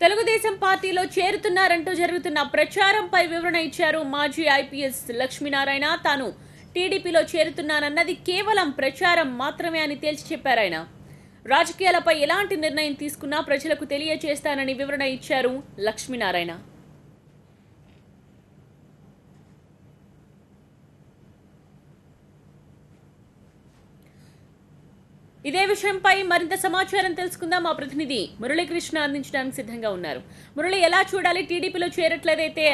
తెలుగుదేశం పార్టీలో చేరుతున్నారంటూ జరుగుతున్న ప్రచారంపై వివరణ ఇచ్చారు మాజీ ఐపీఎస్ లక్ష్మీనారాయణ. తాను టీడీపీలో చేరుతున్నానన్నది కేవలం ప్రచారం మాత్రమే అని తేల్చి చెప్పారు ఆయన. రాజకీయాలపై ఎలాంటి నిర్ణయం తీసుకున్నా ప్రజలకు తెలియచేస్తానని వివరణ ఇచ్చారు లక్ష్మీనారాయణ. ఇదే విషయంపై మరింత సమాచారం తెలుసుకుందాం. మా ప్రతినిధి మురళీకృష్ణ అందించడానికి సిద్ధంగా ఉన్నారు. మురళి ఎలా చూడాలి? టీడీపీలో చేరట్లేదైతే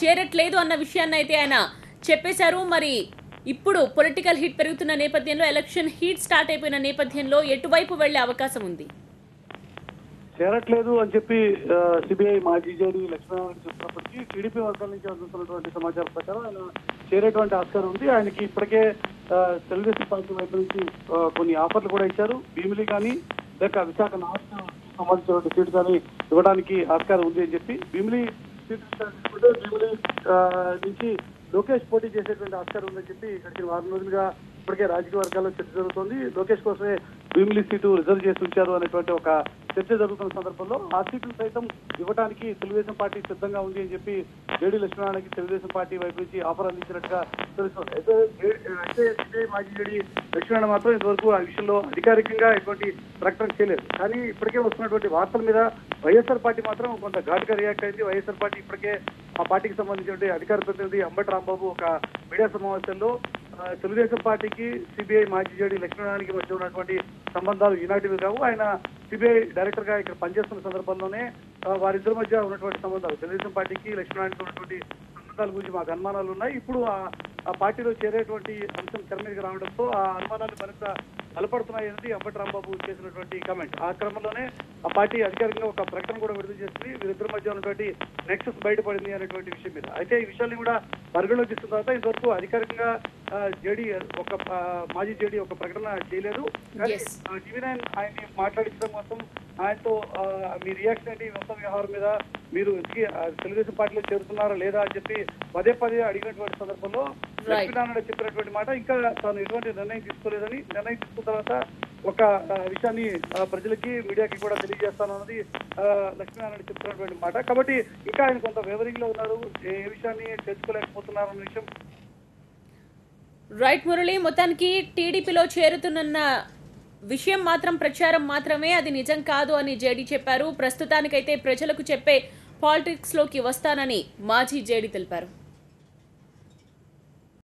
చేరట్లేదు అన్న విషయాన్ని అయితే ఆయన చెప్పేశారు. మరి ఇప్పుడు పొలిటికల్ హీట్ పెరుగుతున్న నేపథ్యంలో ఎలక్షన్ హీట్ స్టార్ట్ అయిపోయిన నేపథ్యంలో ఎటువైపు వెళ్ళే అవకాశం ఉంది? చేరట్లేదు అని చెప్పి సిబిఐ మాజీ జేడీ లక్ష్మీనారాయణ చెప్పినప్పటికీ టీడీపీ వర్గాల నుంచి అందుతున్నటువంటి సమాచారం ప్రకారం ఆయన చేరేటువంటి ఆస్కారం ఉంది. ఆయనకి ఇప్పటికే తెలుగుదేశం పార్టీ వైపు నుంచి కొన్ని ఆఫర్లు కూడా ఇచ్చారు. భీమిలి కానీ లేక విశాఖ నార్త్ సంబంధించినటువంటి సీటు కానీ ఇవ్వడానికి ఆస్కారం ఉంది అని చెప్పి భీమిలి సీటు భీమిలి నుంచి లోకేష్ పోటీ చేసేటువంటి ఆస్కారం ఉందని చెప్పి గడిచిన వారం రోజులుగా ఇప్పటికే రాజకీయ వర్గాల్లో చర్చ జరుగుతోంది. లోకేష్ కోసమే భీమిలి సీటు రిజర్వ్ చేసి ఉంచారు అనేటువంటి ఒక చర్చ జరుగుతున్న సందర్భంలో ఆ సీట్లు సైతం ఇవ్వడానికి తెలుగుదేశం పార్టీ సిద్ధంగా ఉంది అని చెప్పి జేడీ లక్ష్మీనారాయణకి తెలుగుదేశం పార్టీ వైపు నుంచి ఆఫర్ అందించినట్టుగా తెలుస్తుంది అయితే అయితే సిపిఐ మాజీ జేడీ లక్ష్మీనారాయణ మాత్రం ఇంతవరకు ఆ విషయంలో అధికారికంగా ఎటువంటి ప్రకటన చేయలేదు. కానీ ఇప్పటికే వస్తున్నటువంటి వార్తల మీద వైఎస్ఆర్ పార్టీ మాత్రం కొంత ఘాటుగా రియాక్ట్ అయింది. వైఎస్ఆర్ పార్టీ ఇప్పటికే ఆ పార్టీకి సంబంధించిన అధికార ప్రతినిధి అంబటి రాంబాబు ఒక మీడియా సమావేశంలో తెలుగుదేశం పార్టీకి సిబిఐ మాజీ జేడీ లక్ష్మీనారాయణకి మధ్య ఉన్నటువంటి సంబంధాలు ఈనాటివి కావు. ఆయన సిబిఐ డైరెక్టర్గా ఇక్కడ పనిచేస్తున్న సందర్భంలోనే వారిద్దరి మధ్య ఉన్నటువంటి సంబంధాలు తెలుగుదేశం పార్టీకి లక్ష్మీనారాయణకి ఉన్నటువంటి సంబంధాల గురించి మాకు అనుమానాలు ఉన్నాయి. ఇప్పుడు ఆ ఆ పార్టీలో చేరేటువంటి అంశం తెర మీదకి రావడంతో ఆ అనుమానాలు మరింత బలపడుతున్నాయి అనేది అంబటి రాంబాబు చేసినటువంటి కామెంట్ ఆ క్రమంలోనే ఆ పార్టీ అధికారికంగా ఒక ప్రకటన కూడా విడుదల చేసింది. వీరిద్దరి మధ్య ఉన్నటువంటి నెక్సెస్ బయటపడింది అనేటువంటి విషయం మీద. అయితే ఈ విషయాన్ని కూడా పరిగణలోకి తీసుకున్న తర్వాత ఇంతవరకు అధికారికంగా జేడీ ఒక మాజీ జేడీ ఒక ప్రకటన చేయలేదు. కానీ. టీవీ నైన్ ఆయన్ని మాట్లాడించడం కోసం ఆయనతో ఆ, మీ రియాక్షన్ ఏంటి? మొత్తం వ్యవహారం మీద మీరు తెలుగుదేశం పార్టీలో చేరుతున్నారా లేదా అని చెప్పి పదే పదే అడిగినటువంటి సందర్భంలో. లక్ష్మీనారాయణ చెప్పినటువంటి మాట. ఇంకా తాను ఎటువంటి నిర్ణయం తీసుకోలేదని నిర్ణయం తీసుకున్న తర్వాత ఒక విషయాన్ని ప్రజలకి మీడియాకి కూడా తెలియజేస్తానన్నది లక్ష్మీనారాయణ చెప్తున్నటువంటి మాట. కాబట్టి ఇంకా ఆయన కొంత వేవరింగ్లో ఉన్నారు. ఏ విషయాన్ని తెలుసుకోలేకపోతున్నారు అన్న విషయం. రైట్ మురళి. మొత్తానికి టీడీపీలో చేరుతున్న విషయం మాత్రం ప్రచారం మాత్రమే అది నిజం కాదు అని జేడీ చెప్పారు. ప్రస్తుతానికైతే ప్రజలకు చెప్పే పాలిటిక్స్లోకి వస్తానని మాజీ జేడీ తెలిపారు.